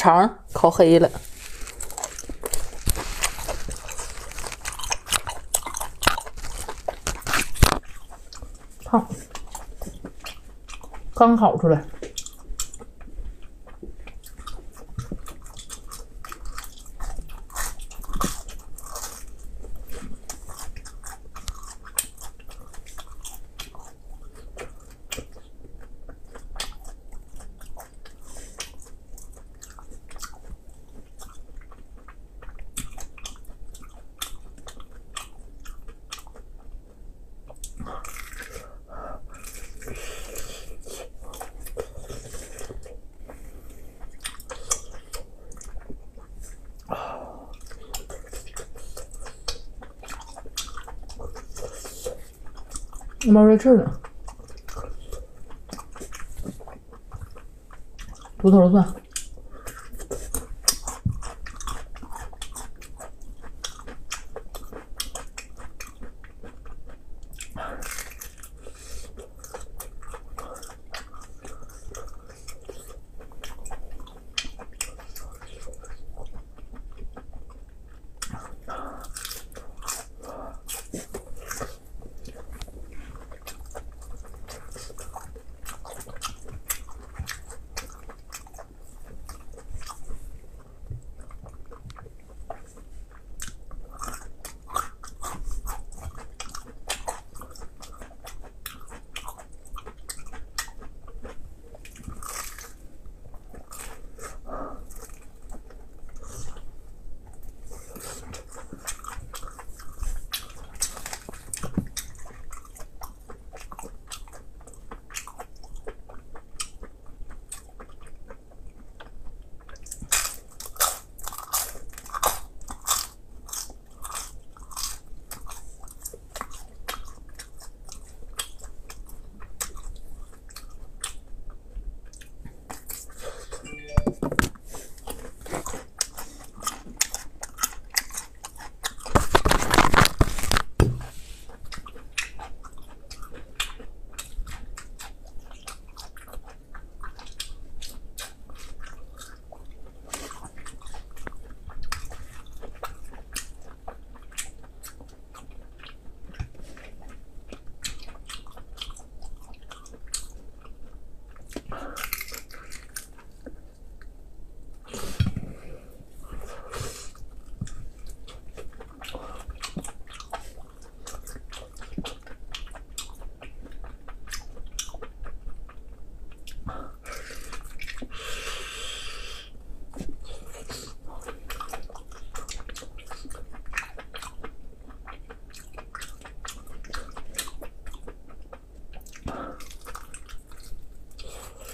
肠烤黑了。烫，刚烤出来。冒热气呢，猪头蒜。